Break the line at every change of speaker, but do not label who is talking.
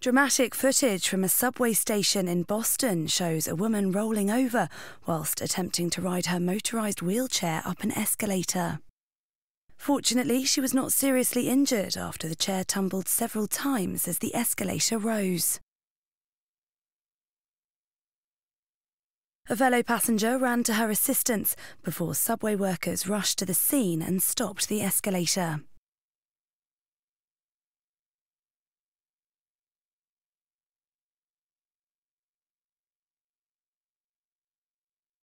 Dramatic footage from a subway station in Boston shows a woman rolling over whilst attempting to ride her motorised wheelchair up an escalator. Fortunately, she was not seriously injured after the chair tumbled several times as the escalator rose. A fellow passenger ran to her assistance before subway workers rushed to the scene and stopped the escalator.